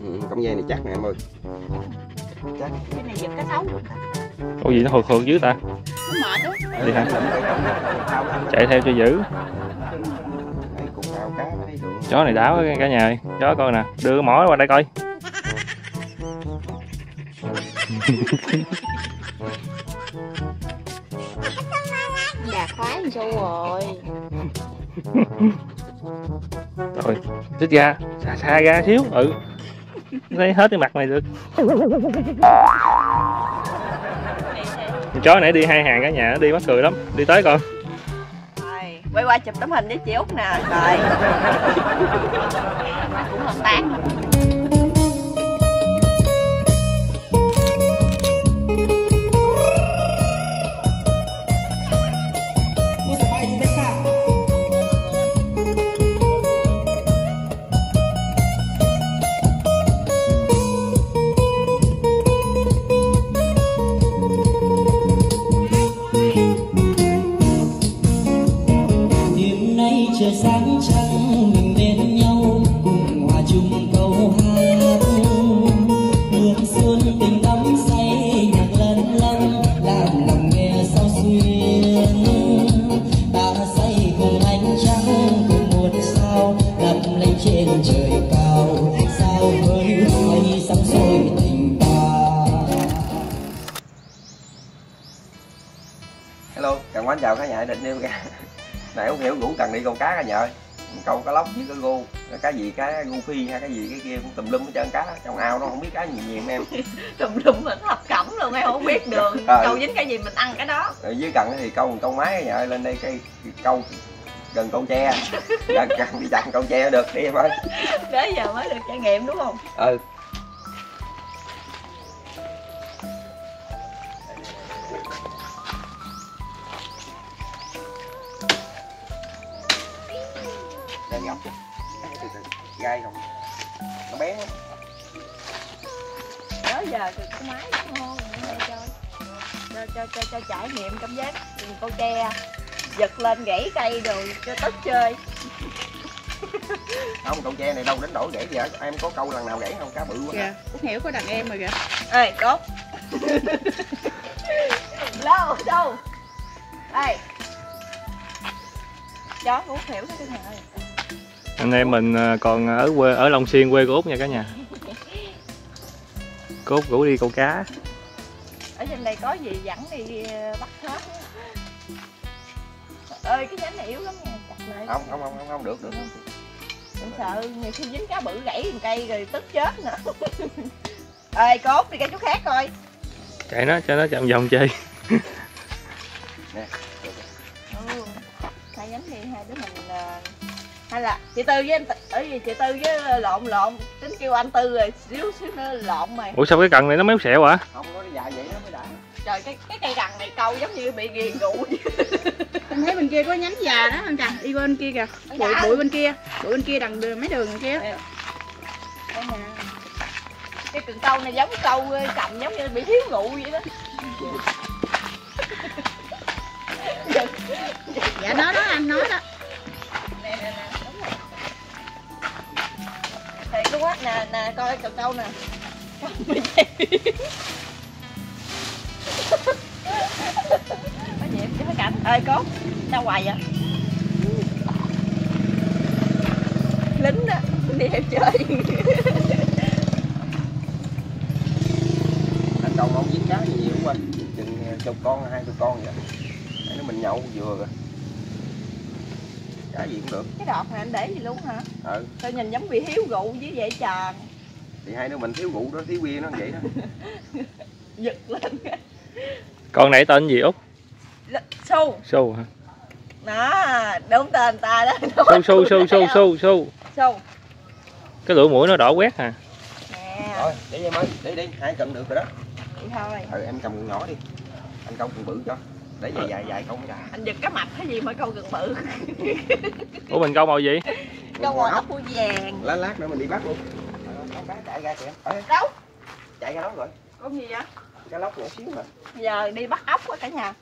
ừ, cọng dây này chắc nè em ơi. Chắc. Cái này giật cái xấu Ủa gì nó hụt hụt dữ ta? Nó mệt đó. Đi hả? Chạy theo cho giữ được chó này đáo quá cả nhà ơi. Chó coi nè đưa cái mỏ qua đây coi. Gà khoái làm sao rồi? Rồi xích ra. Xa xa ra xíu. Ừ lấy hết cái mặt này được. Con chó nãy đi hai hàng cả nhà nó đi mắc cười lắm. Đi tới con rồi quay qua chụp tấm hình với chị út nè. Rồi. Cũng hợp tác đặt lên trên trời cao sao với mây sắm soi tình ta hello cần quán chào cả nhà định yêu cả này không hiểu ngủ cần đi câu cá cả nhà ơi câu cá lóc với cá gô cá gì cá gu phi hay cái gì cái kia cũng tùm lum hết trơn cá. Trong ao nó không biết cá gì nhiều em. Tùm lum mình thập cẩm luôn em không biết đường Ờ. câu dính cái gì mình ăn cái đó. Rồi dưới cần thì câu một câu máy cả nhà ơi lên đây cái câu gần câu tre. Gần cần đi chặn câu tre được đi em ơi. Tới giờ mới được trải nghiệm đúng không? Ừ. Đây ngọc. Gai không nó bé đó giờ thì cái máy Để cho cho cho cho, cho trải nghiệm cảm giác câu tre giật lên gãy cây rồi cho tất chơi. Không câu tre này đâu đến nổi gãy vậy em có câu lần nào gãy không? Cá bự quá. Kìa Út hiểu có đàn em rồi kìa. Ê cốt. Lâu đâu? Đây chó cũng hiểu cái này. Ơi anh em mình à, còn ở quê ở Long Xuyên quê của Út nha cả nhà. Cô Út rủ đi câu cá. Ở trên đây có gì dẫn đi ờ, bắt hết. Ơi cái nhánh này yếu lắm nha. Chặt lại. Không không không không, không được được. Em sợ nhiều khi dính cá bự gãy một cây rồi tức chết nữa. Ơi cốt đi cây chỗ khác coi. Chạy nó cho nó chậm vòng chơi. Ừ. hai nhánh đi hai đứa mình ờ, hay là chị tư với anh ở gì chị tư với lộn lộn. Tính kêu anh tư rồi xíu xíu nữa lộn mày. Ủa sao cái cần này nó méo xẹo hả? Không có dài vậy nó mới đã trời cái cái cây rằn này câu giống như bị ghiền vậy. Em thấy bên kia có nhánh già đó anh Trần Đi bên kia kìa. Bụi, bụi bên kia Bụi bên kia đằng đường, mấy đường kia. Nè. cái cần câu này giống câu ờ, cầm giống như bị thiếu ngụ vậy đó. Dạ nó đó anh nói đó. Nè nè nè đúng rồi. Thiệt luôn á nè nè coi cần câu nè. Câu ơi cốt đâu hoài vậy? Lính đó đi theo chơi. Anh câu không dính cá nhiều quá chừng ờ, chục con hai chục con vậy. Nó mình nhậu vừa rồi. Cá gì cũng được. Cái đọt này anh để gì luôn hả? Ừ. Tôi nhìn giống bị hiếu gụ với vậy trời thì hai đứa mình thiếu rượu đó thiếu bia nó vậy đó. Giật lên. Con này tên gì Út su su hả? Đó đúng tên ta đó. Su su su su su su su cái lưỡi mũi nó đỏ quét à. Nè. Rồi để em ơi để đi hai cầm được rồi đó. Vậy thôi. Ừ em cầm con nhỏ đi. Anh câu con bự cho. Để dài dài dài câu ra anh giật cái mập cái gì mà câu gần bự. Ủa mình câu màu gì? Câu ngồi ốc của vàng. Lát lát nữa mình đi bắt luôn. Con cá chạy ra kìa. Đâu? Chạy ra đó rồi. Con gì vậy? Cá lóc nhỏ xíu mà. Giờ đi bắt ốc quá cả nhà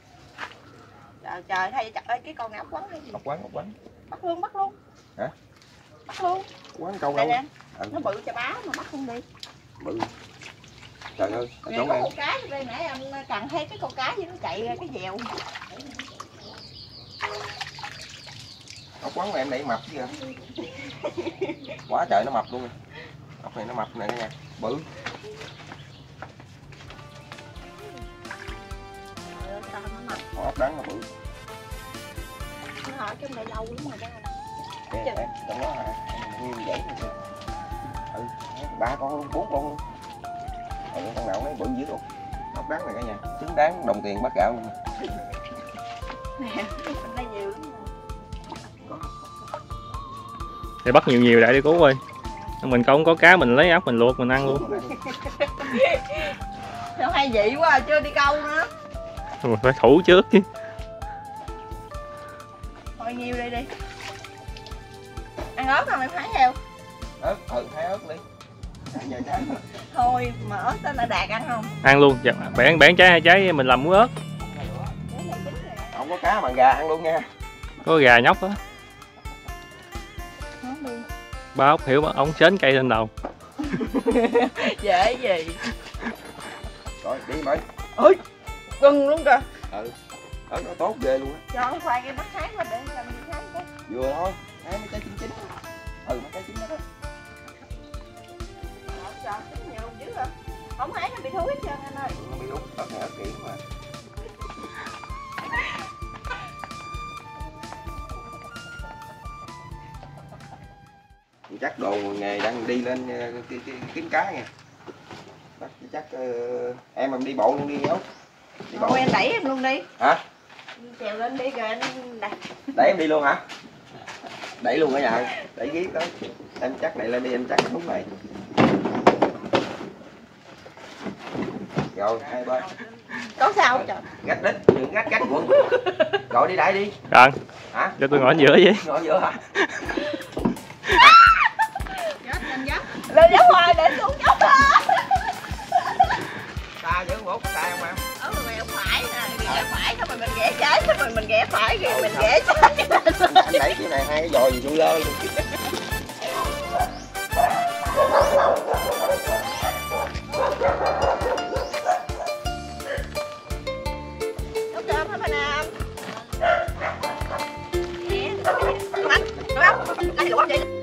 trời trời thay chặt ơi cái con quắn hay gì? Một quán một quán bắt luôn bắt luôn. Hả? bắt luôn. Quán câu đâu? nè Ừ. nó bự cho báo mà bắt không đi. Bự. Trời ơi nè có em. con cá đây nãy anh cần thấy cái con cá gì nó chạy ra cái dèo. Ốc quán của em để mập chứ quá trời nó mập luôn. Ốc này nó mập này nha bự Trời nó mập. Ốc đắng là bự. Nó ở trong này lâu lắm rồi đó. Kìa, em, trong đó hả? Nguyên vậy ừ ba con luôn bốn con. Luôn ừ, con nào nó bự dữ luôn ốc đắng này cả nhà. Xứng đáng đồng tiền bát gạo luôn nè. Nhiều lắm để bắt nhiều nhiều lại đi cứu ơi. Mình không có cá mình lấy ốc mình luộc mình ăn luôn. Sao hay vậy quá à, chưa đi câu nữa mình phải thủ trước chứ. Thôi nhiều đi đi. Ăn ớt không em thấy theo? Ớt ừ hai ớt đi. Thôi mà ớt đó là đạt ăn không? Ăn luôn dạ, bẻ bẻ trái hai trái mình làm muối ớt. Không có cá bằng gà ăn luôn nha. Có gà nhóc á. Ba ốc hiểu ống sến cây lên đầu. Dễ gì. Rồi đi mày gừng luôn kìa. Ớt nó tốt ghê luôn á. Cho nó khoai cái mắt khác mà để làm gì khác cái vừa thôi. Hai mấy trái chín chín. Ừ mấy trái chín đó đó Không cho chín nhiều dữ hả không thấy nó bị thúi hết trơn anh ơi. Không biết đúng ớt này ớt kỹ mà. Chắc đồ nghề đang đi lên ờ, ki- ki- kiếm cá nha. Chắc, chắc ờ, em em đi bộ luôn đi ốc thôi em đẩy em luôn đi. Hả? Trèo lên đi rồi anh đặt. Đẩy em đi luôn hả? Đẩy luôn cả nhà. Đẩy ghét đó. Em chắc đẩy lên đi em chắc đúng này rồi hai bên có sao không trời? Gách đít đừng gách gách quần gọi đi đại đi. Cần, hả? Cho tôi ngồi ở giữa vậy. Ngồi giữa hả? Lên dắt lên dốc hoài để xuống dốc đó ta giữ một tay không em ghé phải nè ghé phải xong rồi mình ghé trái xong rồi mình ghé phải rồi mình ghé trái anh đẩy cái này hai cái dòi gì tôi lơ luôn Nấu cơm hả bà Nam? Nè, ăn, được không? Ăn được không chị?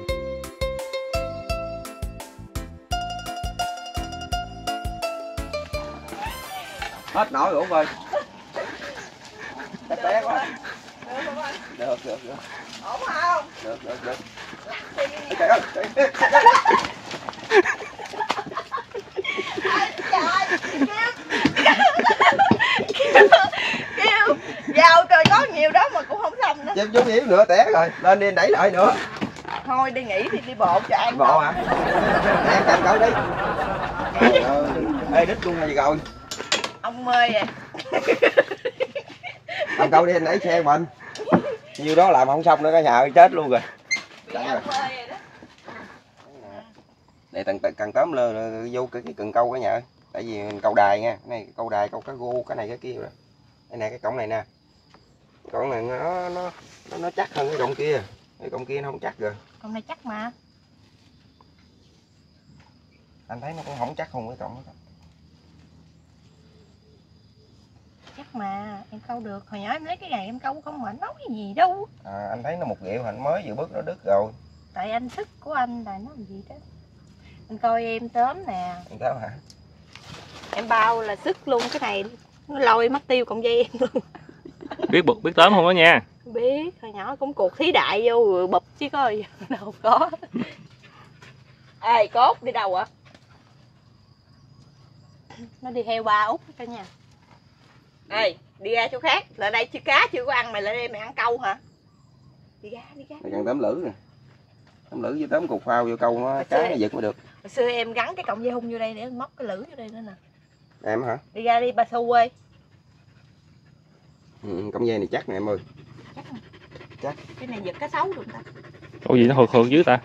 hết nổi rồi ơi té quá được được được ổn không được được được trời ơi trời kêu giàu trời có nhiều đó mà cũng không xong nữa chém chút yếu nữa té rồi lên đi đẩy lại nữa thôi đi nghỉ thì đi bộ cho ăn bộ hả à? ăn cầm cậu đi ê đít luôn rồi 50 vậy. Ông câu đi anh lấy xe mình Nhiêu đó làm không xong nữa cả nhà ơi chết luôn rồi. Chẳng Để tầng cần tóm lơ vô cái, cái cần câu cả nhà Tại vì câu đài nha. Cái này câu đài câu cá gô cái này cái kia rồi. Đây nè cái cổng này nè. Cổng này nó nó nó, nó chắc hơn cái cổng kia. Cái cổng kia nó không chắc rồi. Cổng này chắc mà. Anh thấy nó cũng không chắc không cái cổng đó. Mà, em câu được. Hồi nhỏ em lấy cái này em câu không mà anh nói cái gì đâu. à, anh thấy nó một điệu anh mới vừa bước nó đứt rồi Tại anh sức của anh là nó làm gì đó. Anh coi em tóm nè. anh thấy hả Em bao là sức luôn cái này. Nó lôi mất tiêu cộng dây em luôn. biết bực biết tóm không đó nha biết hồi nhỏ cũng cuộc thí đại vô rồi bụp chứ có gì đâu có ê cốt đi đâu ạ nó đi theo ba út cả nhà ê đi ra chỗ khác. Lại đây chưa cá chưa có ăn mày lại đây mày ăn câu hả? Đi ra đi ra. Này cần tóm lưỡi nè. Tóm lưỡi với tóm cục phao vô câu nó cá nó giật mới được. Hồi xưa em gắn cái cọng dây hung vô đây để móc cái lưỡi vô đây nữa nè. Em hả? Đi ra đi bà xu ơi. Ừ, cổng dây này chắc nè em ơi. Cái này giật cá sấu được ta Ủa gì nó hụt hụt dữ ta?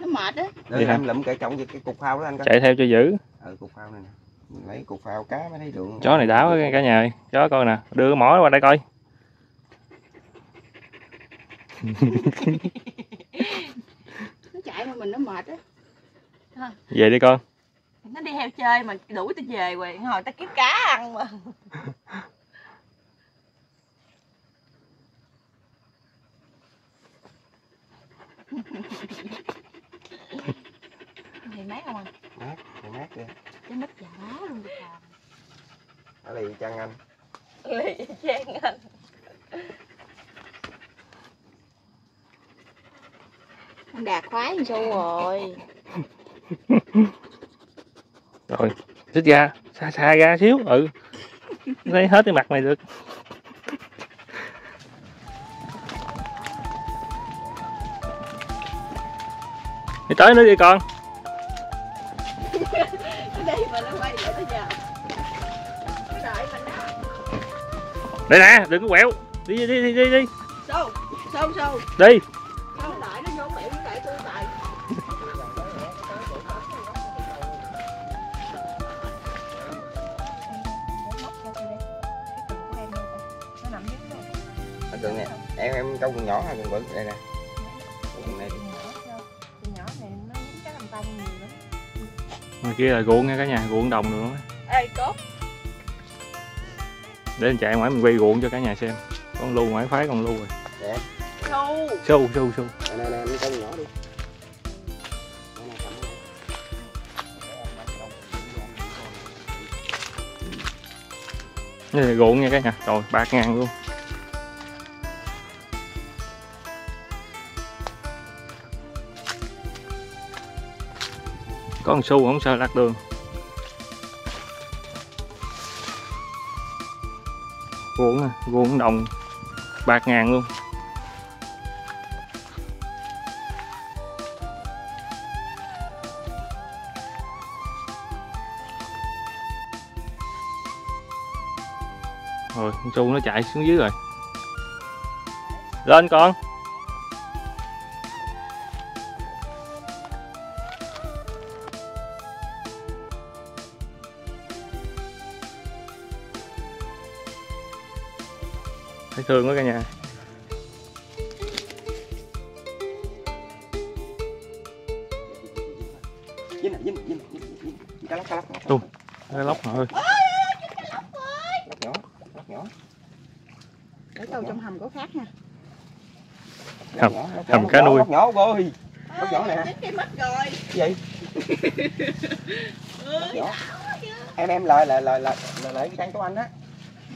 Nó mệt á. Để em lụm cái với cái cục phao đó anh coi. Chạy theo cho giữ ừ cục phao này nè mình lấy cục phao cá mới thấy được. Chó này đáo cả nhà ơi. Chó coi nè. Đưa cái mỏ qua đây coi. Nó chạy mà mình nó mệt á. Về đi con. Nó đi heo chơi mà đuổi tao về rồi hồi tao kiếm cá ăn mà. Thì mát không anh mát thì mát kìa cái mít giả luôn được làm. Đây chăng anh. Lì chen anh. Con đạt khoái làm sao rồi? Rồi xích ra xa xa ra xíu ừ. Lấy hết cái mặt này được. Đi tới nữa đi con đây nè đừng có quẹo. Đi đi đi đi đi. Sâu sâu sâu đi. Sâu đợi nó vô miệng đợi tôi tại anh tưởng nè em em câu con nhỏ hay con bự đây nè. Con này nhỏ này nó cái làm tay nhiều lắm ngoài kia là ruộng nha cả nhà ruộng đồng nữa ê cốt để anh chạy ngoài mình quay ruộng cho cả nhà xem. Con lu ngoài phái con lu rồi. Sâu sâu sâu sâu nè nè nè câu nhỏ đi. Đây là ruộng nha cả nhà. Rồi bạc ngàn luôn. Có một xu không? Sao lắc đường ruộng à đồng bạc ngàn luôn. Rồi, con su nó chạy xuống dưới rồi. Lên con. Thương quá cả nhà. Tung. cái lóc thôi lóc nhỏ lóc nhỏ. Để câu trong hầm có khác nha. Hầm- hầm cá nuôi. lóc nhỏ ơi lóc nhỏ nè. cái mít rồi. Gì? Lóc nhỏ. em em lại lại lại lại lại lại cái trang của anh á.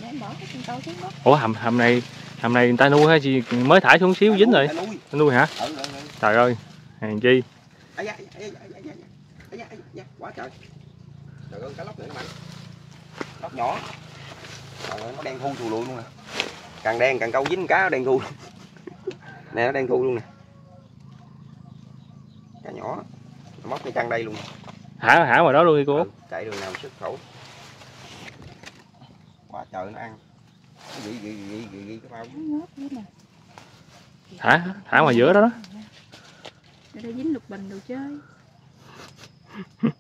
Để em bỏ cái con câu xuống đó ủa hầm hầm này hầm này người ta nuôi hay gì? Mới thả xuống xíu dính rồi. nuôi. Nuôi hả? Ừ, ừ, ừ. trời ơi hàng chi. Quá trời. Trời ơi cá lóc nhỏ. Trời ơi nó đen thui thù lùi luôn nè. Càng đen càng câu dính cá nó đen thui luôn nè nó đen thui luôn nè. Cá nhỏ. Nó móc cái chân đây luôn. Thả thả ngoài đó luôn đi cô? Ừ, chạy đường nào xuất khẩu. Quá trời nó ăn Cái bao thả thả ngoài giữa đó đó. Để đây dính lục bình đồ chơi.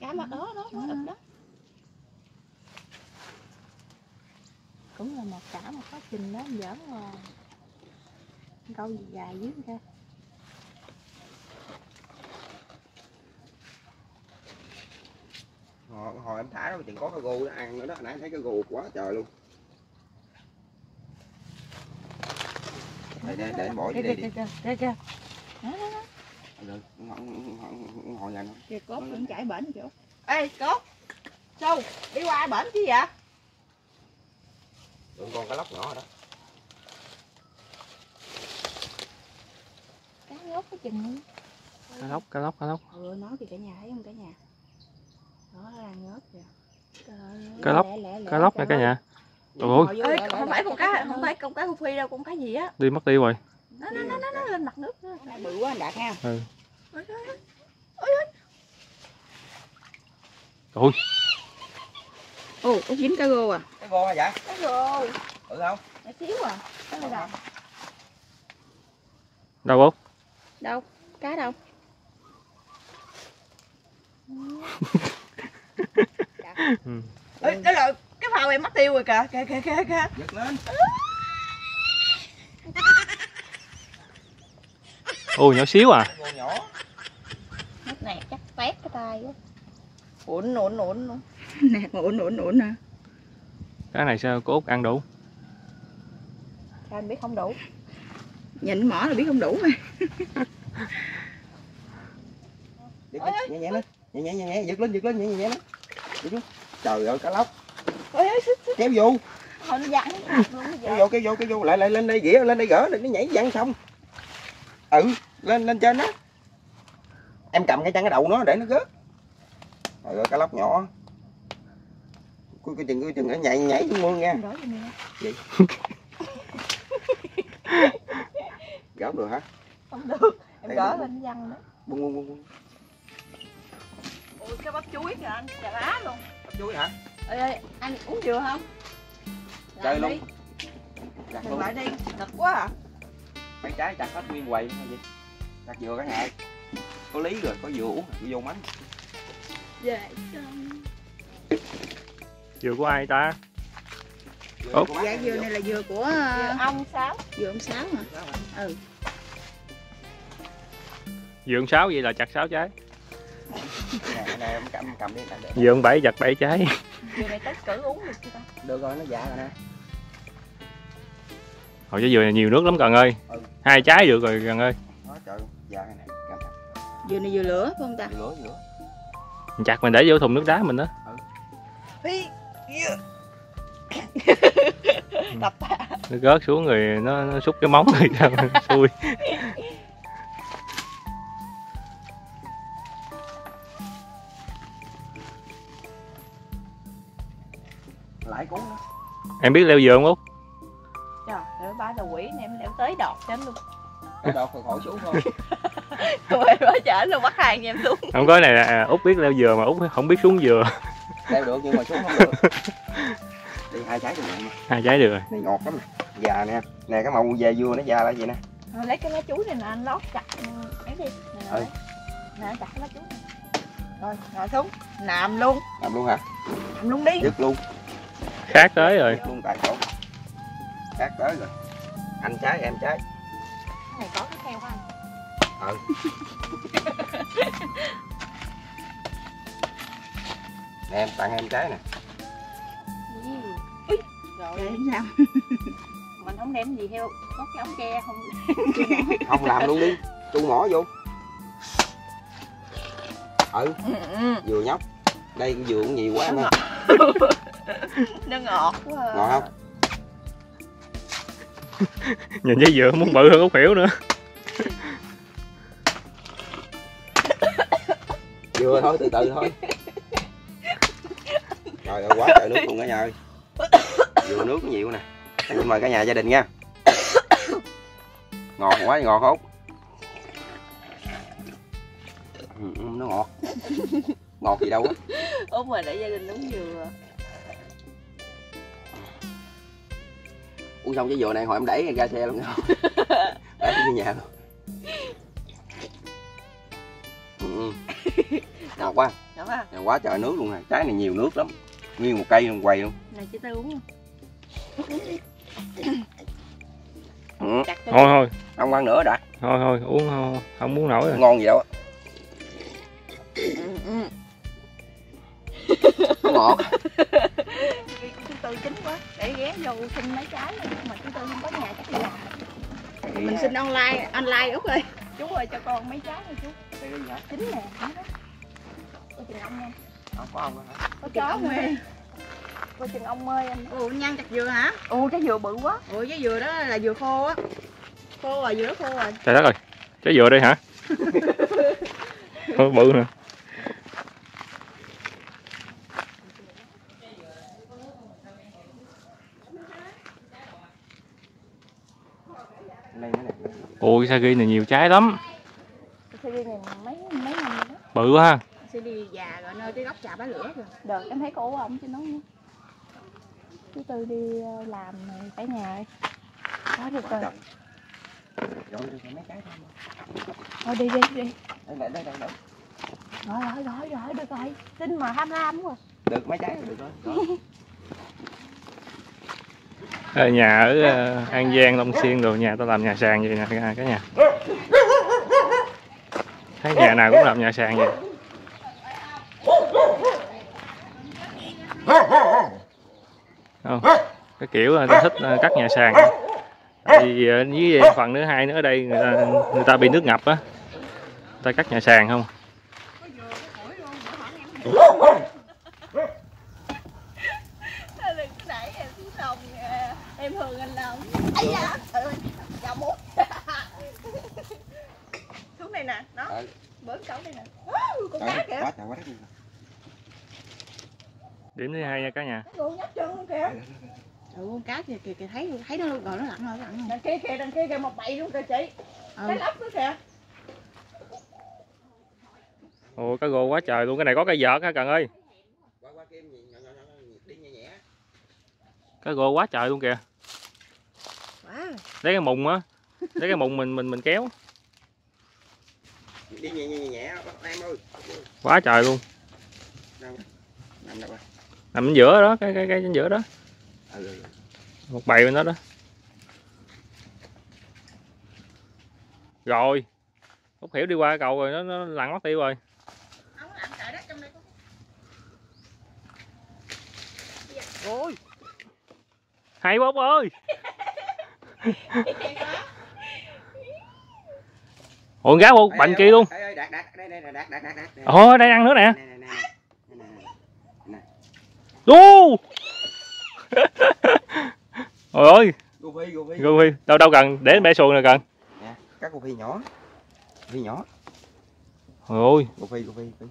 Cá mắt đó đó, nó ực đó. Cũng là một cả một quá trình đó, giỡn mà. Câu gì dài dưới ra hồi, hồi em thả đó chừng có cái gô nó ăn nữa đó nãy thấy cái gô quá trời luôn để để để bỏ vô đây đi. kìa kìa nhà nó Kìa cốt cũng chảy bển chỗ ê cốt. Sâu đi qua bển chứ vậy? Được con cá lóc nhỏ rồi đó. Cá nhốt cái chừng. Cá lóc cá lóc cá lóc. Ừ, nói kìa cả nhà thấy không cả nhà? Đó, nó đang nhớt kìa. Trời ơi, Cá lóc, cá lóc nè cả nhà Trời ơi. ê không phải con cá không phải con cá hu phi đâu con cá gì á? Đi mất đi rồi. Nó nó nó nó, nó lên mặt nước. Này bự quá anh Đạt nha ừ. Ôi, ôi, ôi. ôi Ồ, có dính cá rô à? Cái gô hả dạ? Cái rồi ừ không? Nhỏ xíu à. Cái này đâu? Đâu bố? Đâu, cá đâu? Ừ. ê cái rồi cái phao em mất tiêu rồi kìa. Kìa kìa kìa kìa. Giật lên. Ôi nhỏ xíu à. Cái nước này chắc tay tay quá uốn uốn uốn uốn nè ổn ổn ổn nè cái này sao cô út ăn đủ? Sao anh biết không đủ? Nhìn mỏ là biết không đủ mà. Lên, nhẹ nhẹ lên. Nhẹ nhẹ nhẹ nhẹ. Giật lên giật lên nhẹ nhẹ nhẹ lên. Giật lên. trời ơi cá lóc kéo vô. Kéo vô kéo vô kéo vô. Lại lại lên đây ghĩa lên đây gỡ nó nhảy văng xong. Ừ lên lên trên đó. Em cầm cái chân cái đầu nó để nó rớt. Trời ơi cá lóc nhỏ. Coi chừng coi chừng nó nhảy nhảy xuống mương nha. Gỡ được hả? Không được em gỡ lên văng đó. Bung bung bung bung. Ôi cái bắp chuối kìa anh chà lá luôn. Chuối hả ê, ê anh uống dừa không? Chơi luôn. đặt đừng luôn. lại đi đực quá à. Mấy trái chặt hết nguyên quầy hay gì chặt dừa cả ngày. Có lý rồi có dừa uống vô mánh dạ dừa của ai ta? Dừa Ủa? của dạ dừa này là dừa của dừa ông sáu. dừa ông sáu mà ừ. Dừa ông sáu vậy là chặt sáu trái nè em cầm cầm đi dừa ông bảy chặt bảy trái. Dừa này tới cử uống được chưa ta? Được rồi nó già rồi nè. Hồi trái dừa này nhiều nước lắm cần ơi. Ừ. hai trái được rồi cần ơi. Đó trời già rồi nè cầm cầm. Dừa này dừa lửa phải không ta? Dừa lửa lửa. Chặt mình để vô thùng nước đá mình đó. Ý, tập tạ nó rớt xuống rồi nó, nó xúc cái móng rồi sao xui em biết leo dừa không út? Trời ơi ba là quỷ này em leo tới đọt cho luôn. Đọt rồi khỏi xuống thôi. Tôi quá chở luôn bắt anh em xuống không có này là à, út biết leo dừa mà út không biết xuống dừa leo được nhưng mà xuống không được. Đi hai trái rồi nè hai trái được rồi. Này ngọt lắm nè. Già nè. Nè cái màu da dưa nó già là gì nè? Thôi lấy cái lá chuối này nè anh lót chặt ừ, ấy đi. Nè, Ừ. nè chặt cái lá chuối này. Rồi ngồi xuống. Nằm luôn. Làm luôn hả? Nằm luôn đi. Dứt luôn khác tới rồi. Luôn tại chỗ. Cắt tới rồi. Anh trái em trái. Cái này có cái theo của anh. Ừ. Nè em tặng em trái nè. Rồi để sao mình không đem gì theo có cái ống tre không không làm luôn đi. Chu mỏ vô. Ừ. Ừ, ừ. vừa nhóc. Đây dừa cũng nhiều quá ngọt nó ngọt quá à. ngọt không? Nhìn trái dừa muốn bự hơn út hiểu nữa. Vừa thôi từ từ thôi. Trời ơi quá trời nước luôn cả nhà ơi. Vừa nước nhiều nè. Nhưng mà cả nhà gia đình nha. Ngọt quá ngọt không ừ, nó ngọt. Ngọt gì đâu á. Út mà để gia đình uống dừa uống xong trái dừa này hồi em đẩy ra xe luôn nha. Đẩy đi nhà luôn. Ừ, ừ. ngọt quá. Không Nhà quá trời nước luôn nè. Trái này nhiều nước lắm. Nguyên một cây luôn quầy luôn. Này chị tư uống. Không? ừ. thôi thôi. Không ăn nữa đã. Thôi thôi uống không, không muốn nổi rồi. Ngon gì đâu á ngọt. Cái tư chính quá. Để ghé vô xin mấy trái nhưng mà thứ tư không có nhà chắc đi làm mình xin online online út ơi. chú ơi cho con mấy trái này chú. Chính nè coi chừng ông nha. Không có không hả? Có chừng chó ông nữa ơi. coi chừng ông ơi anh. Ủa nhăn chặt dừa hả? Ồ trái dừa bự quá. Ủa cái dừa đó là dừa khô á. Khô rồi dừa đó khô rồi trời đất ơi trái dừa đây hả? Bự nè ôi sa ghi này nhiều trái lắm. Này mấy mấy năm rồi đó. Bự quá ha. Sẽ đi già rồi nơi cái góc chà bá lửa rồi được em thấy cô ông trên nó thứ tư đi ờ, làm cả nhà ơi đó được rồi thôi thôi đi đi đi. Đây đây đây rồi rồi rồi rồi được rồi. Xin mà tham lam quá. Được mấy trái được rồi, Ờ, nhà ở ờ, an giang long xuyên đồ nhà tao làm nhà sàn vậy nè cả nhà. Thấy nhà nào cũng làm nhà sàn vậy. Không cái kiểu người ta thích ờ, cắt nhà sàn. Thì với phần thứ hai nữa ở đây người ta, người ta bị nước ngập á. Ta cắt nhà sàn không? Ừ. bớn cẩu đây nè. Wow, con cá kìa. quá trời quá đất luôn. điểm thứ hai nha cả nhà. Con nhấp chân luôn kìa. Ừ con cá kìa kìa, kìa thấy thấy nó rồi nó lặn rồi nó lặn đằng kia kìa đằng kia kìa một bầy luôn kìa chị. Ừ. cái lóc nữa kìa. Ồ cá gồ quá trời luôn. Cái này có cây vợt hả cần ơi? Cá gồ quá trời luôn kìa. Wow. lấy cái mùng á. Lấy cái mùng mình mình mình kéo Đi nhẹ nhẹ nhẹ nhẹ. Bắt em ơi. quá trời luôn. Đâu? Nằm nằm ở giữa đó cái cái cái giữa đó. Ừ, ừ. một bầy bên đó đó. Rồi. Út hiểu đi qua cầu rồi nó, nó lặn mất tiêu rồi. Ông làm trời đất trong đây có ôi. Hay quá Út ơi ủa cá bộ bành kia luôn Ê, ê, đạt đạt đây đây đây, đạt đạt đạt đạt. đây. ồ đây ăn nữa nè đu ôi ơi Goofy, Goofy. Goofy đâu đâu cần để bẻ xuồng rồi cần Nè, các Goofy nhỏ. Goofy nhỏ. ôi ôi Goofy, Goofy. Goofy.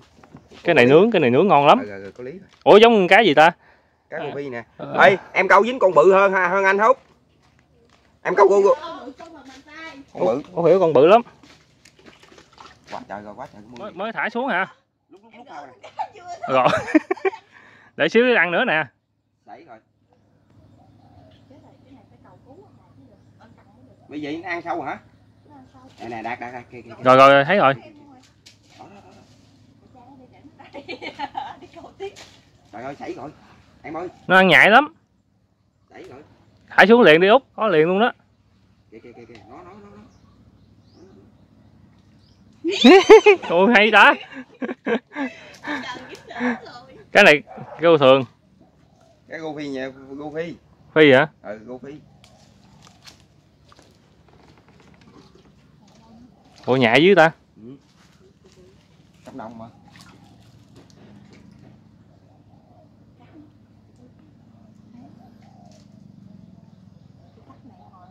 cái này nướng cái này nướng ngon lắm Rồi, rồi, rồi, có lý rồi. ủa giống cái gì ta Các À. Goofy nè. Ờ. Ê, em câu dính con bự hơn ha- hơn anh hút. Em câu con con bự. Út hiểu con bự lắm Quá trời rồi, quá trời. mới, mới thả xuống hả Lúc lúc lúc nè. rồi để xíu ăn nữa nè Đấy rồi. Bây giờ nó ăn sâu hả? Nè nè, đạt đạt rồi rồi thấy rồi Đó, đó, đó, đó. đi cầu tiếp Trời ơi, sảy rồi. Em ơi, nó ăn nhại lắm rồi. thả xuống liền đi út có liền luôn đó Kìa kìa kìa kìa. Ôi hay rồi cái này kêu thường Cái Goofy nha, Goofy. phi hả Ừ, Goofy. ủa nhại dưới ta Trong đồng mà.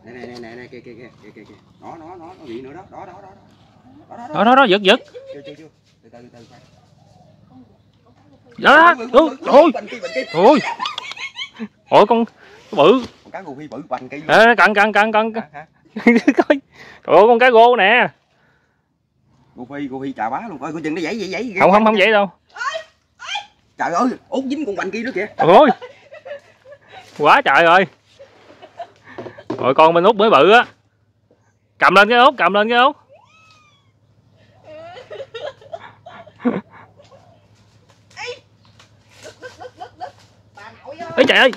Nè nè nè nè nè kia kia kia kia kia. Nó nó nó nó bị nữa đó. Đó đó đó. Đó đó đó. đó giật giật đó đó ôi ôi ôi con bự Con cá Goofy bự bành luôn. à, cận Hả, hả? coi trời ơi con cá gô nè Goofy Goofy chà bá luôn. Ôi coi chừng nó dãy dãy dãy. không không không vậy đâu Trời ơi, út dính con bành kia nữa kìa. ôi quá trời rồi rồi con bên út mới bự á cầm lên cái út cầm lên cái út bà nội ơi ấy trời ơi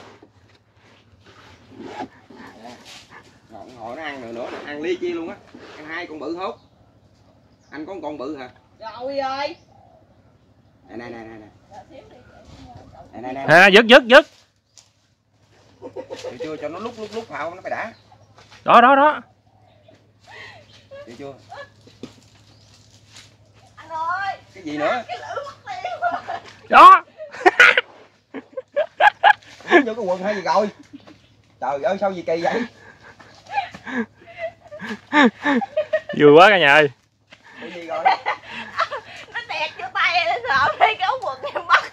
Rồi, hồi nó ăn nữa nữa, ăn ly chi luôn á. Ăn hai con bự hốt. Anh có một con bự hả? rồi rồi Nè nè nè nè nè. Nè nè nè. à giật giật Được chưa cho nó lúc lúc lúc vào nó phải đã. đó đó đó Được chưa? anh ơi Cái gì nữa? cái lưỡi mất tiêu rồi đó Dính vô cái quần hay gì rồi? Trời ơi sao gì kỳ vậy? vui quá cả nhà ơi Cái gì rồi? nó nẹt vô tay nó sợ đây cái ống quần em bắt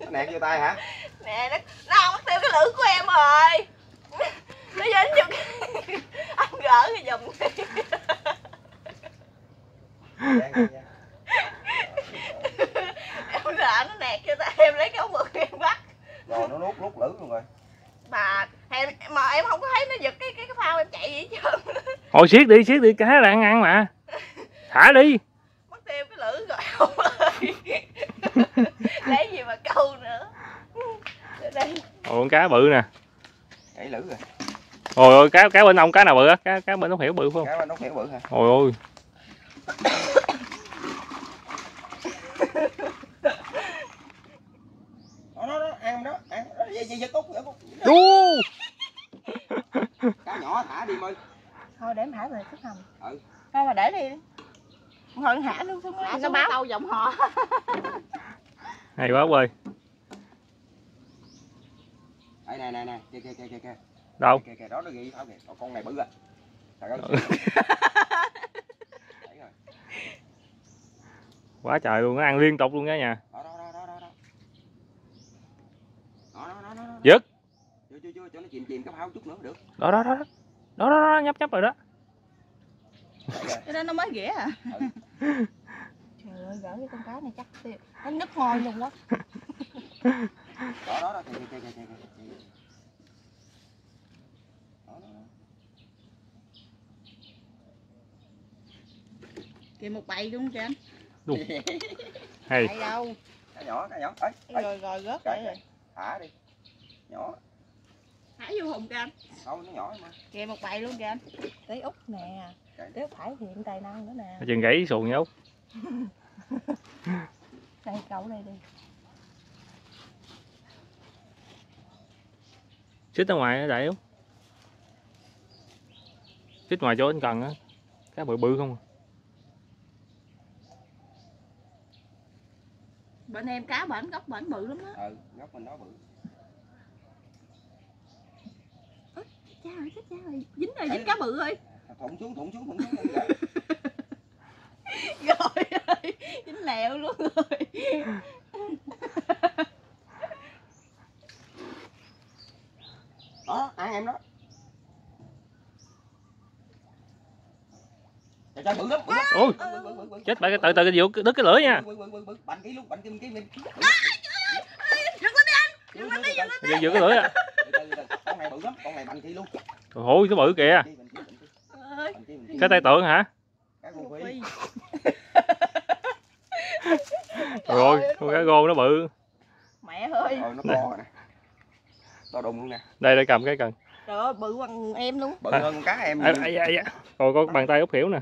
Nó nẹt vô tay hả? nè nó nó mất tiêu cái lưỡi của em rồi nó dính vô cái anh gỡ cái giùm đi Dạ, dạ, dạ. em sợ nó nẹt vô tay em lấy cái ống quần em bắt Rồi nó nuốt nuốt lưỡi luôn rồi. mà em mà em không có thấy nó giật cái cái, cái phao em chạy gì hết trơn hồi siết đi siết đi cá là ăn ăn mà. Thả đi. Mất tiêu cái lưỡi rồi. Ông ơi lấy gì mà câu nữa. Để đây. Ồ con cá bự nè. Gãy lưỡi rồi. ôi ôi cá cá bên ông cá nào bự á? Cá cá bên ông hiểu bự không? Cá nó khỏe bự hả? ôi ôi Đó đó đó, ăn đó, ăn đó. Giật giật đu. Cá nhỏ thả đi mơi. Thôi để em thả về sức hầm. Ừ. thôi mà để đi. Em thả luôn xuống Thả nó xuống báo. câu giọng họ. Hay quá ơi đây này này này kia kia kia kia kia đâu? Kìa kìa đó nó ghi tháo kìa. Con- này bự à. Trời ơi. Đấy rồi. quá trời luôn nó ăn liên tục luôn cả nhà. đó đó Dứt. chưa chưa chưa cho nó chìm chìm cái pháo chút nữa được. Đó đó đó đó. Đó đó, đó nhấp nhấp rồi đó. Cái đó nó mới ghẻ à. Trời ơi gỡ cái con cá này chắc tiêu nó nứt môi luôn quá đó đó đó kìa kìa kìa kìa. Đó, đó, đó. một bầy luôn kìa anh? Hay. Bầy đâu? Cá nhỏ cá nhỏ. Ấy rồi rồi rớt lại rồi. Thả đi nhỏ. Thả vô hùng kìa anh. Thôi nó nhỏ mà. Kìa một bầy luôn kìa anh. Tí út nè. Tí út phải hiện tài năng nữa nè. Chừng gãy xuồng nhốt đây cậu đây đi. Xích ở ngoài á đại không xích ngoài chỗ anh cần á. Cá bự bự không à. bên em cá bển góc bển bự lắm á. Ừ góc mình đó bự cha ơi chết ơi dính rồi dính cá bự rồi thụng xuống thụng xuống thụng xuống. Rồi ơi dính lẹo luôn rồi. Đó ăn em đó. Trời bự lắm bự lắm. Ôi bự bự bự bự chết từ từ cái vụ đứt cái lưỡi nha. Bự bự bự bự bành ký luôn bành ký mình dừng lên đi anh dừng lên đi dừng lên vừa vừa cái lưỡi à con này bự lắm con này bành ký luôn. Trời ơi cái bự kìa? Cái tay tượng hả? Cá con phi. rồi con cá gô nó bự. Mẹ ơi. Rồi nó to nè. To đùng luôn nè. Đây đây cầm cái cần. Trời ơi bự bằng em luôn. Bự hơn con cá em à, à, à, à. rồi có bàn tay út hiểu nè.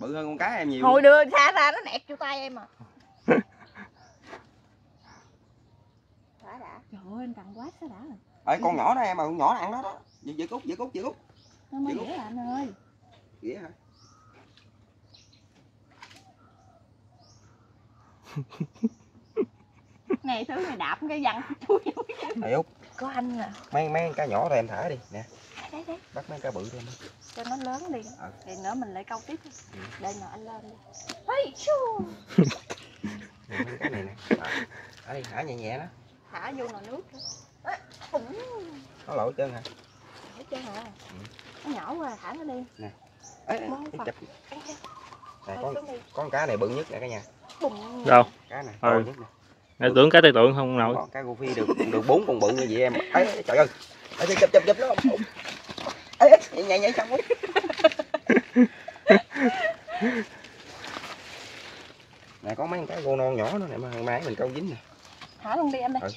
Bự hơn con cá em nhiều. Thôi đưa xa ra nó nẹt vô tay em à. Đã đã. Trời ơi anh cầm quá sao đã rồi Ê, con nhỏ đó em mà con nhỏ nó ăn đó đó. Giật cút giật cút giật cút. Nó mới là anh ơi vậy hả? Này thứ này đạp cái văng chui vô út. Có anh nè mấy mấy cá nhỏ thôi em thả đi nè. Đấy đấy bắt mấy cá bự thêm cho nó lớn đi. Ừ. thì nữa mình lại câu tiếp. Ừ. đây nè anh lên đi. Hey, cái này nè. Đó. thả đi thả nhẹ nhẹ đó. Thả vô nồi nước nó lỗi chân hả? Hết chưa hả? Ừ. nó nhỏ quá thả nó đi. Ê, Phật. chụp. Nè con con cá này bự nhất nè cả nhà. Bụng đâu? Cá này Ừ. nhất nè. Để tưởng cái tay tượng không nổi. Con cá gô phi được được bốn con bự như vậy em. Ấy ấy, trời ơi. Ấy, chụp chụp chụp nó. Ấy ấy, nhảy nhảy nhảy xong rồi. Nè có mấy con cá gô non nhỏ nữa nè mà hồi nãy mình câu dính nè. Thả luôn đi anh đây Ừ.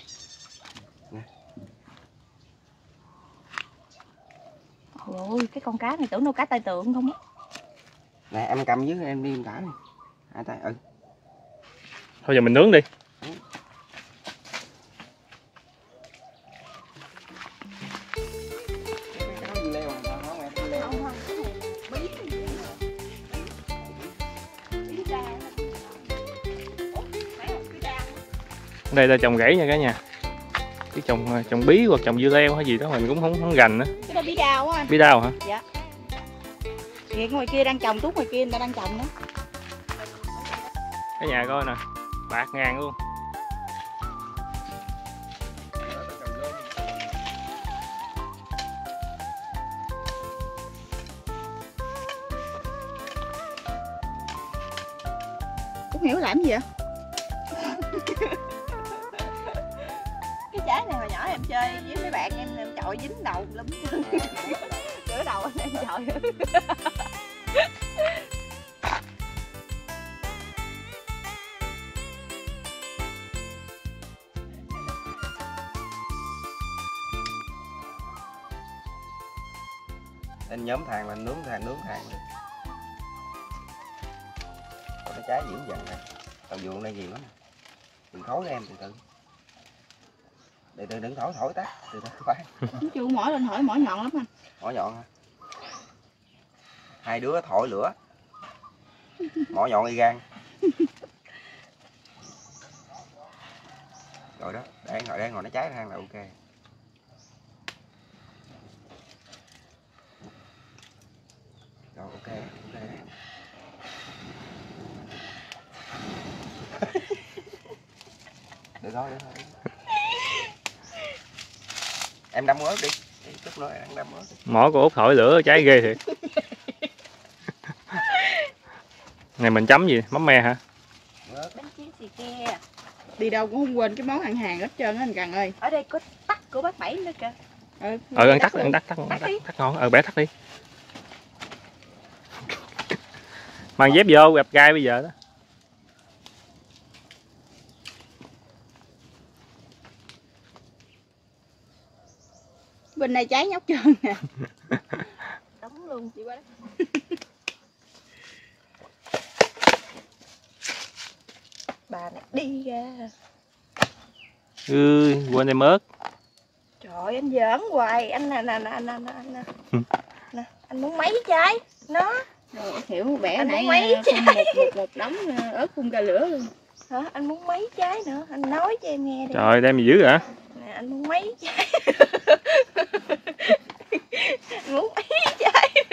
Trời ơi, cái con cá này tưởng đâu cá tai tượng không á. Nè, em cầm dưới em đi em thả này Hai tay, ừ. Thôi giờ mình nướng đi. Đây là trồng rẫy nha cả nhà cái trồng ờ, trồng bí hoặc trồng dưa leo hay gì đó mình cũng không không gành nữa cái đó bí đao á anh. Bí đao hả? Kìa ngoài kia đang trồng tuốt ngoài kia người ta đang trồng đó. Cả nhà coi nè bạc ngàn luôn. Út hiểu làm gì vậy cái này hồi nhỏ em chơi với mấy bạn em em chọi dính đầu lắm. Rửa đầu anh em chọi anh nhóm than là nướng than nướng than còn cái trái dữ dằn này tàu vuông đây nhiều lắm đừng khối em từ từ để đừng, đừng thổi thổi tắt. Từ từ khoan chưa mỏi lên hỏi mỏi nhọn lắm anh. Mỏ nhọn hả? Hai đứa thổi lửa. Mỏ nhọn y gan. Rồi đó để ngồi để ngồi nó cháy than là ok. Rồi ok ok. Được thôi được thôi em đâm ớt đi. Chút nữa em đâm ớt. Đi mỏ của út thổi lửa cháy ghê thiệt. Này mình chấm gì? Mắm me hả? Ớt. Bánh chiên xì ke Đi đâu cũng không quên cái món hàng hàng hết trơn á anh Cần ơi. Ở đây có tắc của bác bảy nữa kìa. Ừ, ừ ăn tắt luôn. ăn tắt tắt tắt, đi. tắt ngon. Ừ bé tắt đi. Mang dép vô gặp gai bây giờ đó Bên này cháy nhóc trơn nè. Đóng luôn chị bác bà này đi ra. Ừ quên em ớt. Trời ơi, anh giỡn hoài. Anh nè nè nè nè nè anh nè anh muốn mấy trái? Nó. Rồi Thiểu bẻ Anh nãy muốn mấy phun một, một, một đống ờ, ớt phun ra lửa luôn. Hả? Anh muốn mấy trái nữa? Anh nói cho em nghe đi. Trời đem gì dữ hả anh muốn mấy trái? Anh muốn mấy trái?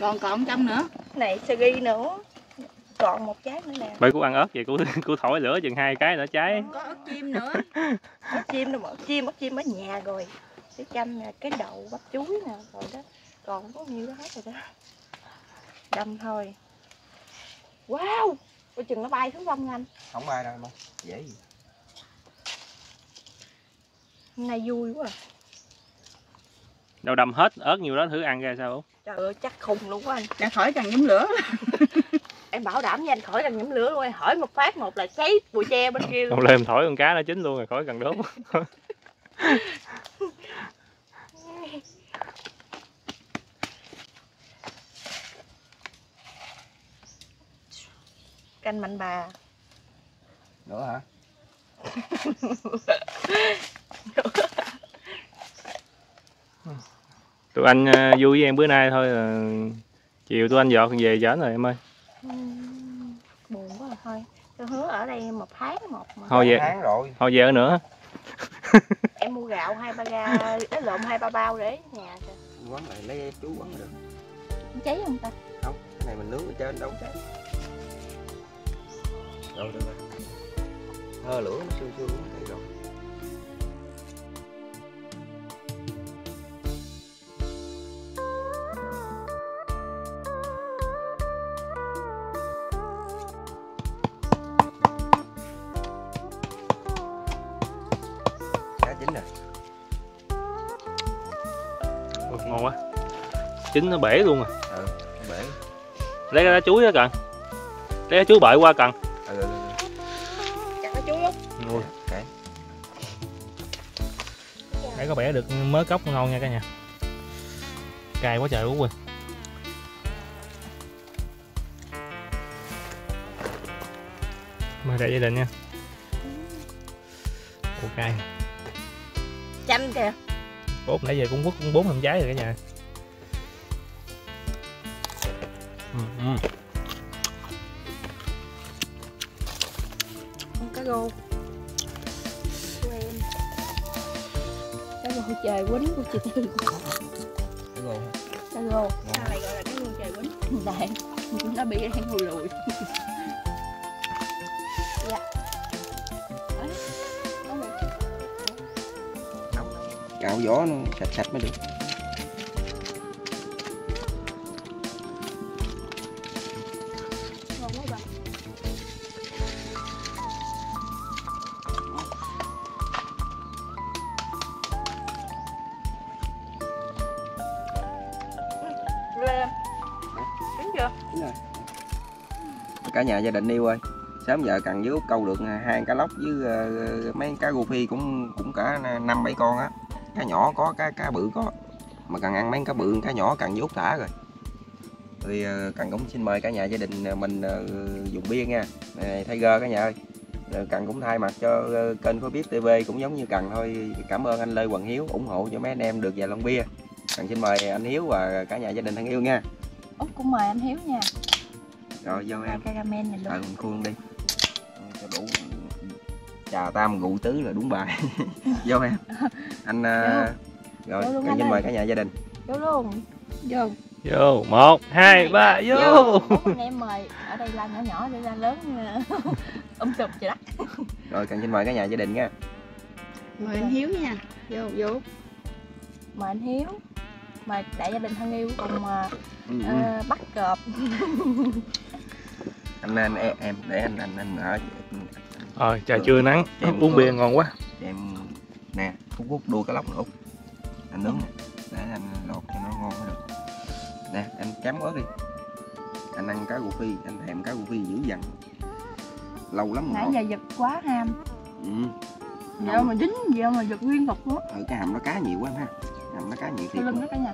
Còn còn trăm nữa. Này sagi nữa. Còn một trái nữa nè. Bởi cô ăn ớt vậy cô cô thổi lửa chừng hai cái nữa cháy Có ớt chim nữa. Ớt chim đâu mà ớt chim ớt chim ở nhà rồi. Cái chanh nè cái đậu bắp chuối nè rồi đó. Còn có nhiều đó hết rồi đó. Đâm thôi. Wow! Coi chừng nó bay xuống sông anh. Không ai đâu mà dễ gì hôm nay vui quá à. đâu đâm hết ớt nhiều đó thử ăn ra sao? Không trời ơi chắc khùng luôn quá anh. Đang khỏi cần nhóm lửa. Em bảo đảm với anh khỏi cần nhiễm lửa luôn. Em hỏi một phát một là cháy bụi tre bên kia luôn. Lên thổi con cá nó chín luôn rồi khỏi cần đốt. Canh mạnh bà. Nữa hả tụi anh ờ, vui với em bữa nay thôi là chiều tụi anh dọn về chở rồi em ơi. Ừm, buồn quá à, thôi. Tôi hứa ở đây một tháng một mà. Thôi về. Tháng rồi. Thôi về nữa. Em mua gạo hai ba ga lộn hai ba bao để nhà kìa. Quấn lại lấy chú quấn là được cháy không ta? Không cái này mình nướng ở trên đâu cháy. Rồi được rồi. Hơ lửa nó sương sương thấy rồi chín nó bể luôn à. Ừ bể. Lấy cái lá chuối đó cần. Lấy cái chuối bợi qua cần. Ừ, ừ, ừ. Chặt chuối. Okay. để có bẻ được mớ cốc ngon nha cả nhà. Cay quá trời út ơi mời đại gia đình nha. Cay. Chanh kìa. Bốt nãy giờ cũng quất cũng bốn năm trái rồi cả nhà ừ, con cá rô của em. Cá rô trời quýnh của chị Tư. Cái gồ. cá rô Sao lại gọi là cái luôn trời quýnh? Này Nó bị ăn lùi lùi gạo vỏ nó sạch sạch mới được nhà gia đình yêu ơi sớm giờ cần với út câu được à, hai cá lóc với uh, mấy cá rô phi cũng cũng cả năm bảy con á. Cá nhỏ có cá cá bự có. Mà cần ăn mấy cá bự cá nhỏ cần với út thả rồi. Thì uh, cần cũng xin mời cả nhà gia đình ờ, mình uh, dùng bia nha. Thay gơ cả nhà ơi. Cần cũng thay mặt cho kênh Khối Biết TV cũng giống như Cần thôi. Cảm ơn anh Lê Hoàng Hiếu ủng hộ cho mấy anh em được vài lon bia. Cần xin mời anh Hiếu và cả nhà gia đình thân yêu nha. Út cũng mời anh hiếu nha rồi vô em. caramel này luôn. Mình khuôn đi. Cho đủ. Trà tam rượu tứ là đúng bài. Vô em. Anh ờ, rồi Vô anh xin mời cả nhà gia đình. Vô luôn. Vô. Vô một hai ba vô. Út anh em mời. Ở đây la nhỏ nhỏ để la lớn um sùm trời đất rồi Cần xin mời cả nhà gia đình nha. Mời anh hiếu nha. Vô vô. Mời anh hiếu. Mời đại gia đình thân yêu cùng ờ, ừ, ừ. ờ, bắt cọp anh anh em, em để anh anh anh ở rồi trời trưa nắng. Em uống bia ngon quá. Em nè hút hút đua cá lóc nữa. Anh nướng nè. Để anh lột cho nó ngon mới được nè anh chấm ớt đi. Anh ăn cá rô phi. Anh thèm cá rô phi dữ dằn. Lâu lắm nãy rồi giờ giật quá ham. Ừ. giờ mà dính gì đâu mà giật nguyên cục nữa ừ cái hàm nó cá nhiều quá ha. Hàm nó cá nhiều thiệt lưng đó cả nhà.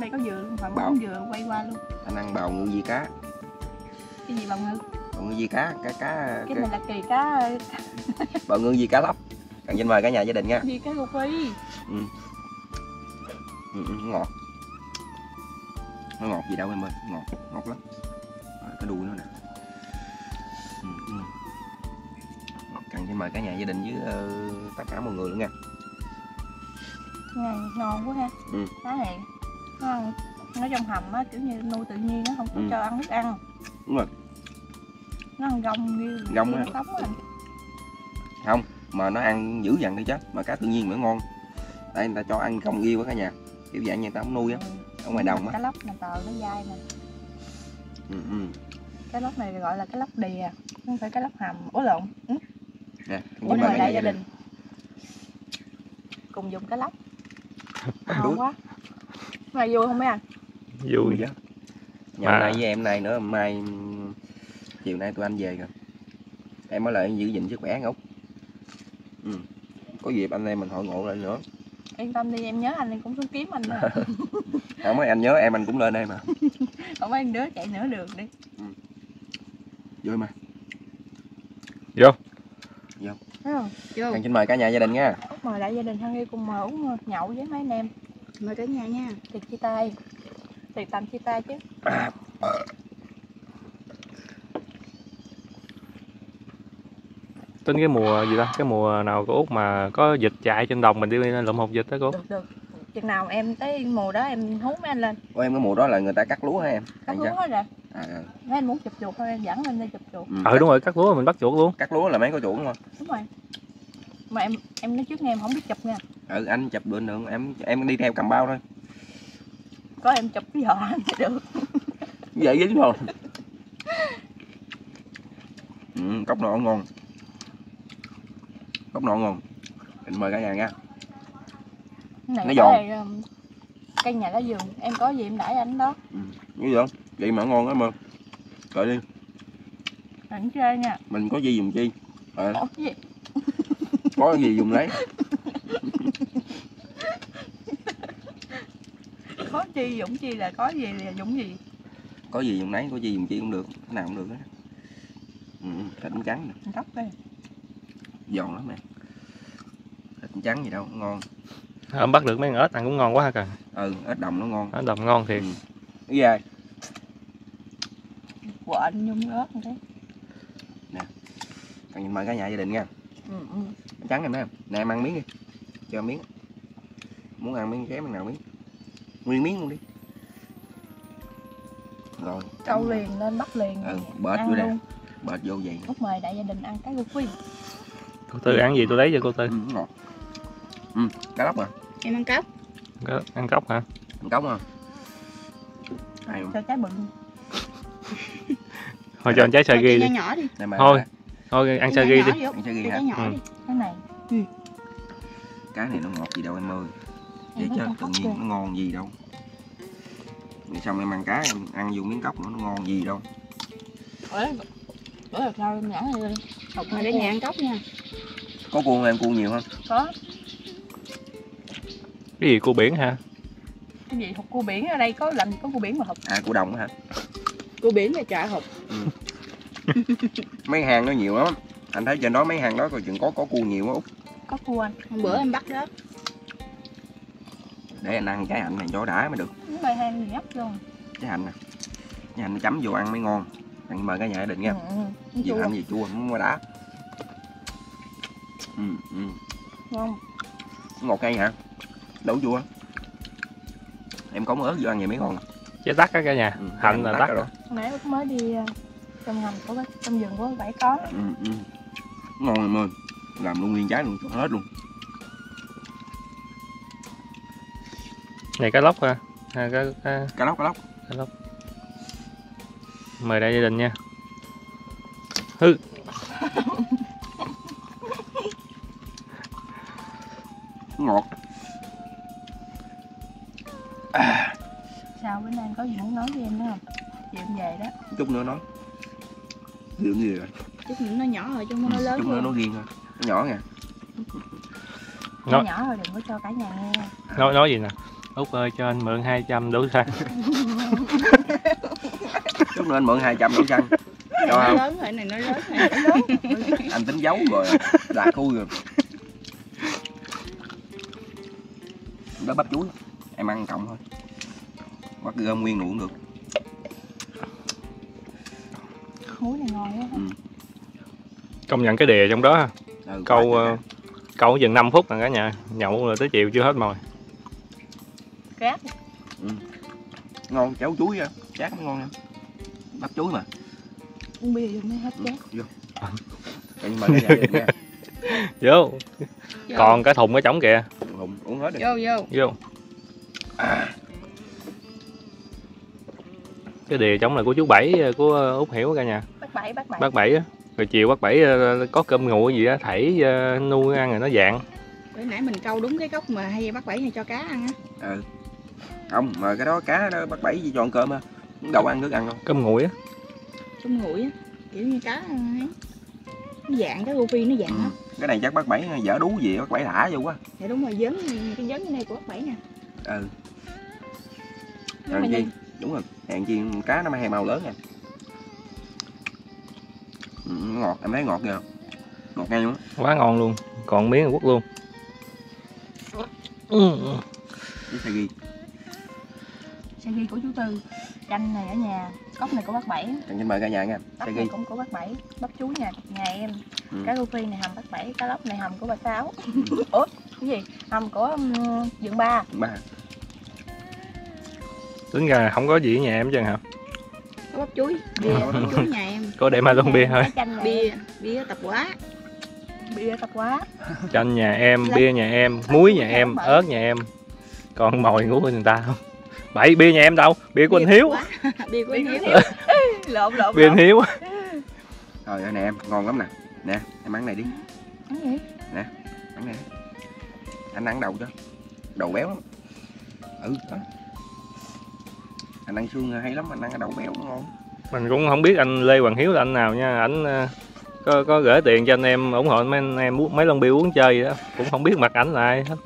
Đây có dừa luôn phải Bảo. bóng dừa quay qua luôn. Anh ăn bào ngư di cá cái gì bào ngư bào ngư di cá? Cá cá cái cá- này là kỳ cá bào ngư di cá lóc? Cần xin mời cả nhà gia đình nha. Gì cá rô phi ừ, ừ, nó ngọt. Nó ngọt gì đâu em ơi ngọt ngọt lắm. Cái đuôi nó nè. Ừ, ừ. cần xin mời cả nhà gia đình với ờ, tất cả mọi người luôn nha. Này ngon quá ha. Ừ. cá này nó nó trong hầm á kiểu như nuôi tự nhiên nó không có Ừ. cho ăn thức ăn. Đúng rồi nó ăn rong như Rong á. sống á. Mà nó ăn dữ dằn đi chứ mà cá tự nhiên mới ngon. Tại người ta cho ăn không yêu á cả nhà. Kiểu dạng như người ta không nuôi á ở ngoài đồng á. Cá lóc nè tờ nó dai nè ừ, ừ. cá lóc này gọi là cá lóc đìa không phải cá lóc hầm. Ủa lộn. Ừ. nè ủa mời đại gia đình. Cùng dùng cá lóc. Ngon quá. Mà vui không mấy anh? Vui chứ nhà này với em này nữa mai chiều nay tụi anh về rồi em ở lại giữ gìn sức khỏe ngốc. Ừ. có dịp anh em mình hội ngộ lại nữa. Yên tâm đi em nhớ anh em cũng xuống kiếm anh nè không mấy anh nhớ em anh cũng lên đây mà. Không mấy đứa chạy nửa đường đi. Vui mà. Thấy không? Vô. Anh xin mời cả nhà gia đình nha. Mời đại gia đình thân yêu cùng mời uống nhậu với mấy anh em. Mời cả nhà nha. Tiệc chia tay. Tiệc tầm chia tay chứ tính cái mùa gì ta? Cái mùa nào của út mà có dịch chạy trên đồng mình đi lụm hột dịch đó cô? Được được. Chừng nào em tới mùa đó em hú mấy anh lên. Ủa em cái mùa đó là người ta cắt lúa hả em? Cắt lúa hết rồi. À, à. mấy anh muốn chụp chuột thôi em dẫn lên đây chụp chuột. Ừ. ừ đúng rồi cắt lúa mình bắt chuột luôn. Cắt lúa là mấy có chuộng không? Đúng rồi. Mà em em nói trước nghe em không biết chụp nha. Ừ anh chụp được được em em đi theo cầm bao thôi. Có em chụp cái giỏ được. Vậy dính rồi. Ừ, cốc nọ ngon cốc nọ ngon mình mời cả nhà nha. Cái này Nó giòn. đây, um, cây nhà lá vườn em có gì em đãi anh đó. Như vậy vậy mà ngon lắm mà. Rồi đi. Ảnh chơi nha. Mình có gì dùng chi? À, cái gì? Có gì dùng lấy? Có chi dũng chi là có gì là dũng gì? Có gì dùng lấy có gì dùng chi cũng được. Cái nào cũng được á ừ, thịt trắng nè. Góc đây giòn lắm nè thịt trắng gì đâu ngon. Ờ, bắt được mấy con ếch ăn cũng ngon quá ha cần ừ ếch đồng nó ngon. Ếch đồng ngon thiệt. Ừ. cái gì vậy? Quện nhung ớt thế cần mời cả nhà gia đình nha. Ừ, ừ. Trắng em thấy không? Nè em ăn miếng đi. Cho miếng. Muốn ăn miếng kém ăn nào miếng. Nguyên miếng luôn đi. Rồi. Câu liền lên bắt liền. Ừ bệt ăn vô nè. luôn. Bệt vô vậy. Lúc mời đại gia đình ăn cái phi cô tư ăn gì? Tôi lấy cho cô tư. Ừ, ngọt ừ cá lóc à? Em ăn cốc Có- ăn cốc hả? Ăn cốc à hay cho trái bự thôi cho anh trái Cho ghi nhỏ đi. nhỏ đi. Này Thôi. thôi ăn Cho ghi đi. ăn sơ ghi hả? trái nhỏ Ừ. đi. Cái này. Cá này nó ngọt gì đâu em ơi. Vậy em chứ tự cóc nhiên nó ngon gì đâu. Rồi xong em ăn cá em ăn vô miếng cốc nữa nó ngon gì đâu bữa sau em nhãn này lên học mời cả nhà ăn cốc nha. Có cuông em? Cuông nhiều không có. Cái gì cua biển hả? Cái gì hột cua biển ở đây có làm gì có cua biển mà hột à củ đồng hả? Cua biển là chợ hộp. Mấy hàng nó nhiều lắm. Anh thấy trên đó mấy hàng đó coi chừng có có cua nhiều á út. Có cua anh. Hôm bữa em bắt đó. Để anh ăn trái hạnh này cho đã mới được. Những bài hàng gì nhấp luôn. Trái hạnh nè. Trái hạnh chấm vô ăn mới ngon anh mời cả nhà gia đình nha. Ừ, ừ, gì chua hạnh gì chua? Không có đã ừ, ừ. ngon. Ngọt cay hả? Đủ chua. Em có ớt vô ăn vậy mới ngon Trái tắc á cả nhà. ừ, Hạnh là tắc rồi Hồi nãy Út mới đi ờ, trong ngầm của bác trong vườn của bảy có. Ừ, ừ. ngon em ơi. Làm luôn nguyên trái luôn cho hết luôn. Này cá lóc ha. À, cá, cá, cá lóc cá lóc. Cá lóc. Mời đại gia đình nha. Hư. ngọt. Sao bữa nay anh có gì muốn nói với em nữa không? Chị em về đó. Chút nữa nói. Điều gì rồi chút nữa nó nhỏ rồi chứ không có nó lớn chút nữa nó riêng thôi. Nó nhỏ nha. Nó nhỏ thôi đừng có cho cả nhà nghe. Nói nói gì nè. Út ơi cho anh mượn 200 đủ xăng. nữa anh mượn 200 đổ xăng cho này nó không lớn rồi cái này nó lớn rồi anh tính giấu rồi đạt khui rồi đó bắp chuối em ăn cộng thôi bắt gom nguyên đủ cũng được muối này ngon quá ừ. Công nhận cái đìa trong đó ha. Ừ, Câu ờ, câu chừng 5 phút rồi cả nhà. Nhậu là tới chiều chưa hết mồi. ráp trời. ngon cháo chuối á chát mới ngon nha bắp chuối mà uống bia vô mới hết ừ. chát vô Vậy nhưng mà cái nhà nha Vô. Vô, Còn cái thùng cái trống kìa. Uống hết đi vô vô Vô. Cái đìa trống là của chú Bảy của Út Hiểu cả nhà. bác bảy bác bảy Bác Bảy á. Rồi chiều bác Bảy ờ, có cơm nguội gì á, thảy ờ, nuôi ăn rồi nó dạng. bữa nãy mình câu đúng cái gốc mà hay bắt bảy hay cho cá ăn á ừ không mà cái đó cá đó bắt bảy chỉ cho ăn cơm á đâu ăn nước ăn đâu Cơm nguội á. trong nguội á kiểu như cá ấy. nó dạng cái ruby nó dạng ừ. á cái này chắc bắt bảy dở đú gì bắt bảy thả vô quá dạ đúng rồi dớn cái dớn cái này của bắt bảy nè ừ mà chi đúng rồi hèn chi cá nó hay màu lớn nè ừ, ngọt em thấy ngọt kìa ngọt ngay luôn á Quá ngon luôn. Còn miếng quất luôn. Ừ. với sagi ghi của chú tư chanh này ở nhà cốc này của bác bảy. Cần xin mời cả nhà nha bắp này cũng của bác bảy bắp chuối nhà nhà em. Ừ. cá rô phi này hầm bác bảy cá lóc này hầm của bà sáu. Ủa cái gì? Hầm của um, dượng ba. Ba. Tính ra không có gì ở nhà em chứ hả? có bắp chuối bia bắp chuối nhà em. Có để mà luôn bia thôi. Bia bia tập quá. Bia tập quá. Chanh nhà em, bia nhà em, muối nhà em, ớt nhà em. Còn mồi của người ta không? Bảy bia nhà em đâu? Bia của anh Bia Hiếu. quá. bia của anh hiếu lộn lộn Bia anh Hiếu. rồi đây nè em ngon lắm nè nè em ăn này đi Cái gì? ăn này anh ăn đầu cho đầu béo lắm ừ đó. anh ăn xương hay lắm anh ăn cái đầu béo ngon Mình cũng không biết anh Lê Hoàng Hiếu là anh nào nha. Ảnh ờ, có có gửi tiền cho anh em ủng hộ mấy anh em uống- mấy lon bia uống chơi vậy đó. Cũng không biết mặt ảnh là ai hết.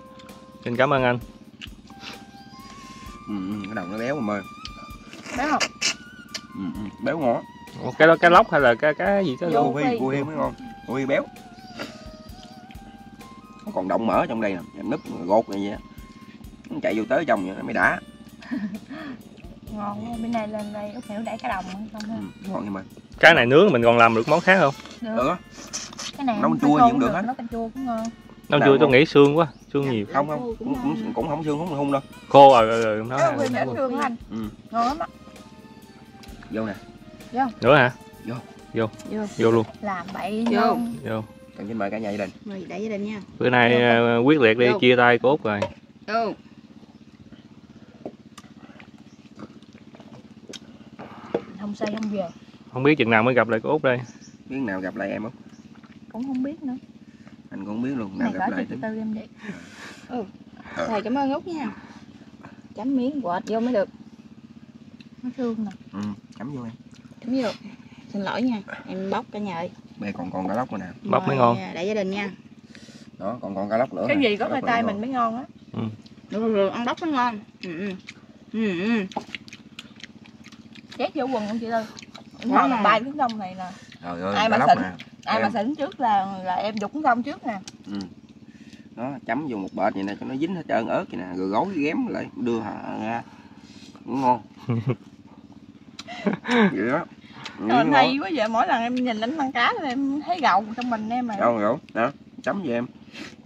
Xin cảm ơn anh. Ừ, ừ, cái đầu nó béo mà mời Béo không? ừ, ừ, béo ngon. Ủa, Cái đó cá lóc hay là cái cái gì Vô. cua hi cua hi mới ngon hi béo nó còn động mỡ trong đây nè em núp gột này vậy á nó chạy vô tới trong vậy nó mới đã Ngon quá. Bên này lên đây Út Hiểu để cái đồng không ừ, ngon nhưng mà Cái này nướng mình còn làm được món khác không? Được. được Cái này Nấu chua gì cũng được hết. Nấu canh chua cũng ngon. Nào chưa tôi nghĩ xương quá, xương nhiều. không không cũng cũng cũng không xương không không đâu Khô rồi rồi, rồi nó ít thương anh. ừ. Ngon lắm á. vô nè nữa hả? Vô. Vô. Vô. Vô luôn. Làm bậy Vô. Vô. cần xin mời cả nhà gia đình mời đại gia đình nha Bữa nay ờ, quyết liệt đi Vô. chia tay cốt rồi. vô Không say không về. Không biết chừng nào mới gặp lại cốt đây. biết nào gặp lại em không Cũng không biết nữa. Anh cũng biết luôn Cái nào này gặp lại cho tính chú tư em vậy. thầy cảm ơn út nha chấm miếng quệt vô mới được Nó thương nè. ừ, chấm vô em chấm vô xin lỗi nha em bóc cả nhà ơi đây còn còn cá lóc nữa nè Bóc mới ngon. à, đại gia đình nha đó còn còn cá lóc nữa Cái gì có lóc tay mình mới ngon á. được rồi, rồi ăn bóc mới ngon ừ, ừ. Ừ, ừ. Chét vô quần không chị Tư. Ngon bay xuống sông này nè. trời ơi Ai cá mà lóc xịn? Ai mà Em. xỉn trước là là em dục xong trước nè. Ừ. nó chấm vô một bệt vậy nè cho nó dính hết trơn ớt vậy nè rồi gối ghém lại đưa họ ra. Cũng ngon. Vậy đó. Trời, hay quá vậy mỗi lần em nhìn anh ăn cá là em thấy gầu trong mình em mà. Đâu rồi đó chấm cho em.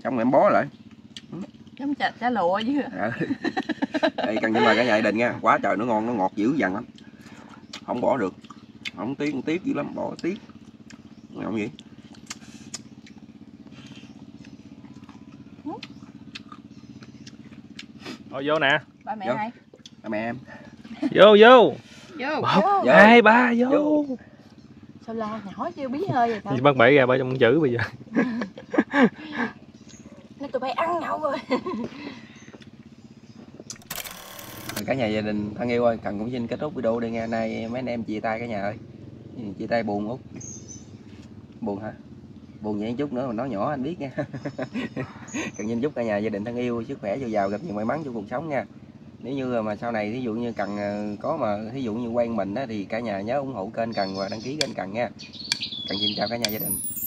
Xong rồi em bó lại. Giống chả, chả lụa chứ Ờ. đây cần nhưng mà cả nhà gia đình nha. Quá trời nó ngon nó ngọt dữ dằn lắm. Không bỏ được. Không tiếc không tiếc dữ lắm. Bỏ tiếc không gì Thôi vô nè. Ba mẹ Dạ. hai mẹ em. Vô vô. Vô một vô. Vô. hai ba vô, Vô. sao la nhỏ chưa bí hơi vậy Gì thôi bắt bể ra bởi trong chữ bây giờ. Nên tụi bay ăn nhậu rồi Rồi cả nhà gia đình thân yêu ơi cần cũng xin kết thúc video đây nha. Nay mấy anh em chia tay cả nhà ơi. Chia tay buồn út buồn hả? Buồn vậy chút nữa mà nói nhỏ anh biết nha. Cần nhìn chúc cả nhà gia đình thân yêu sức khỏe dồi dào gặp nhiều may mắn trong cuộc sống nha. Nếu như mà sau này ví dụ như cần ờ, có mà ví dụ như quen mình á, thì cả nhà nhớ ủng hộ kênh cần và đăng ký kênh cần nha. Cần xin chào cả nhà gia đình.